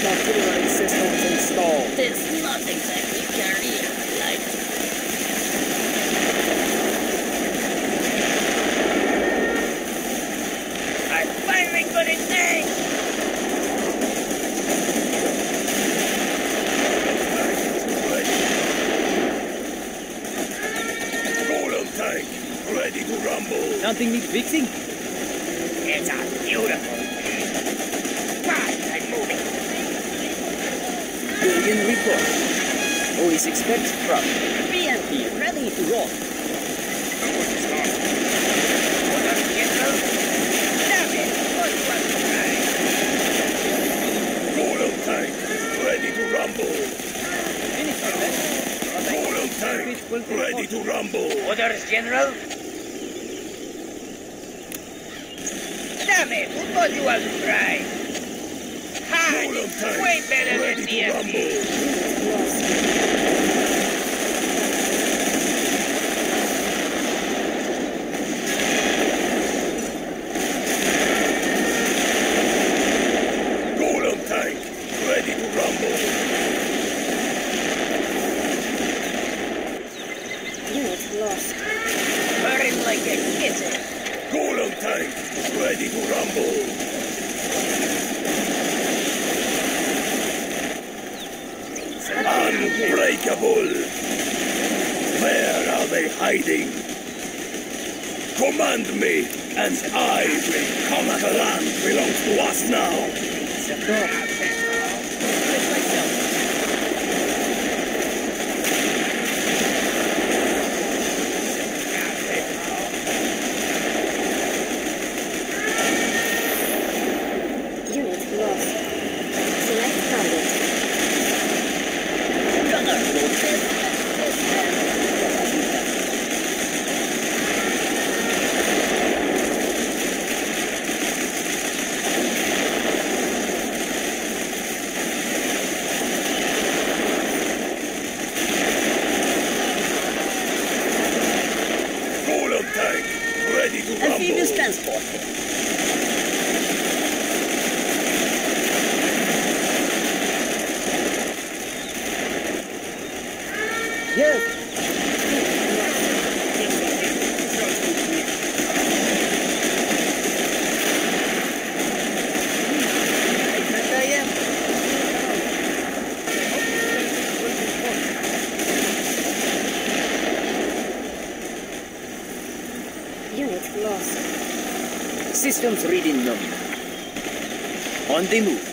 Artillery systems installed. It's not exactly career light. I finally got it dang! Golem tank, ready to rumble. Something needs fixing? Billion report. Always expect trouble. BMP ready to roll. What a general. Damn it, what was right? Golem tank, ready to rumble. Finish our best. But I Golem which tank, ready to rumble. Orders, General? Damn it, who told you I was right? Golem way better than ready to BMP. rumble. Golem tank, ready to rumble. Unit lost. Purring like a kitten. Golem tank, ready to rumble. Unbreakable. Where are they hiding? Command me, and I will conquer land belongs to us now. Unit lost. Select target. Gunner, this, this, Golem tank, ready to Amphibious rumble. transport. Yes. Unit lost. Systems reading nominal. On the move.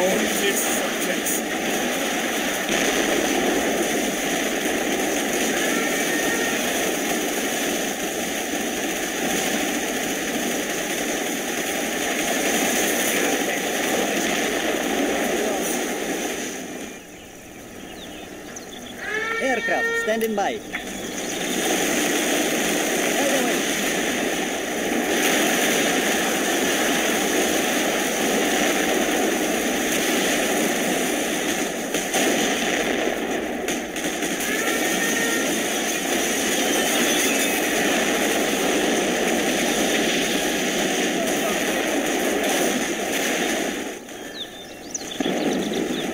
It's subjects. Aircraft standing by. Right away.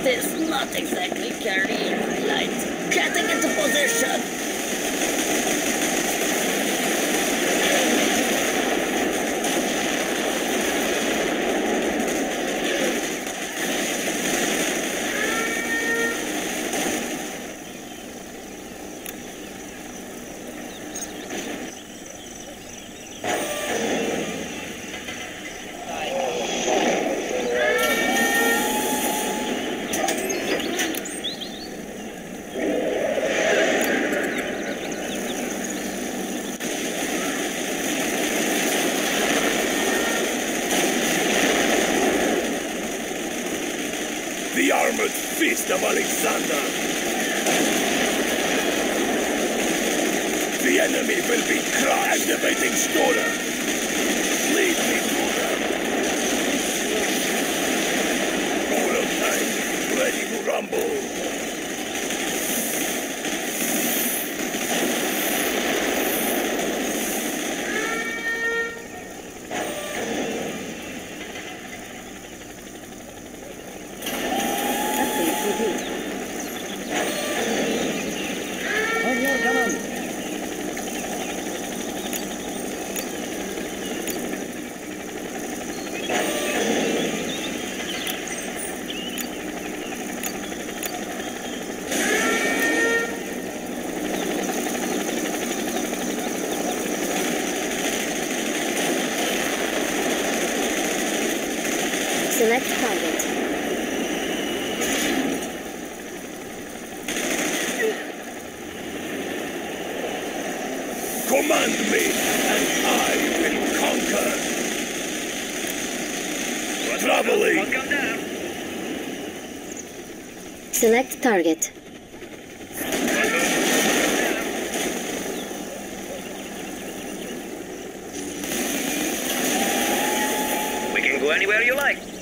This not exactly career light. Getting into position. The armored fist of Alexander. The enemy will be crushed. Activating Stoller. Lead me to them. Golem tank, ready to rumble. Command me, and I will conquer. Traveling. Select target. We can go anywhere you like.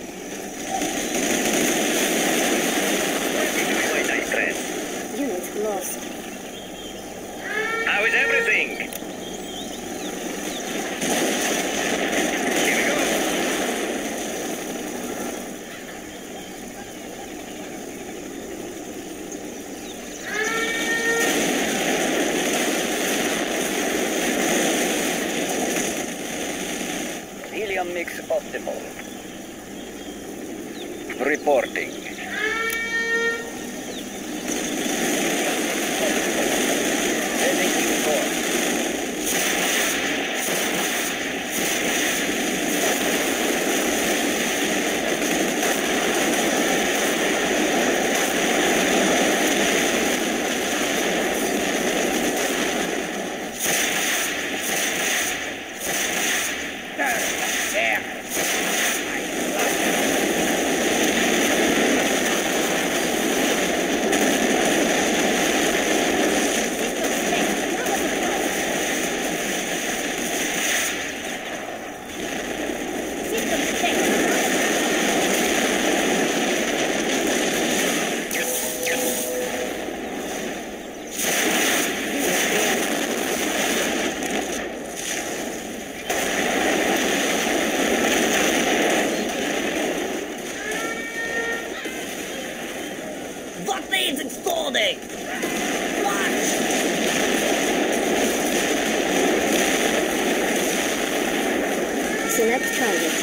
Reporting. Heading to port. There. What exploding? Watch! Select target.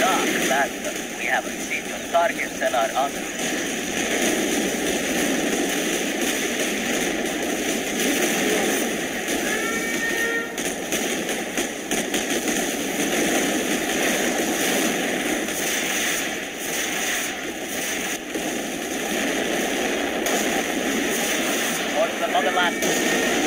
Doc, Master, we haven't seen your targets and are. Another last.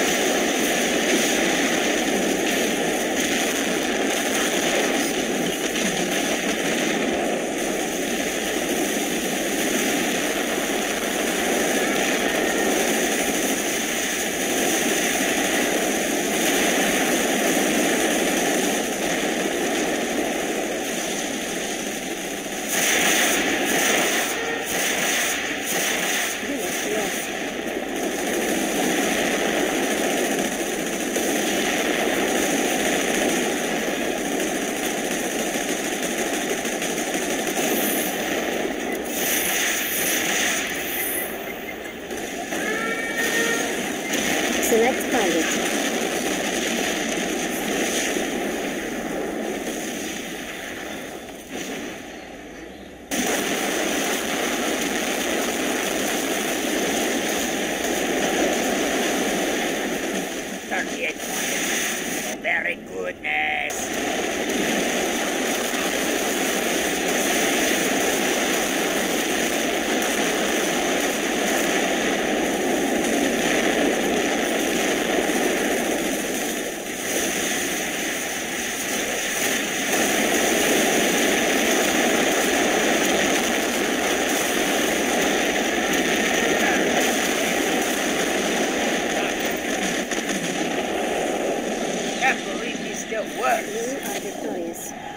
mil habitantes.